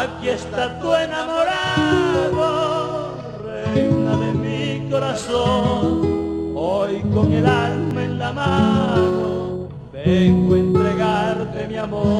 Aquí está tu enamorado, reina de mi corazón. Hoy con el alma en la mano, vengo a entregarte mi amor.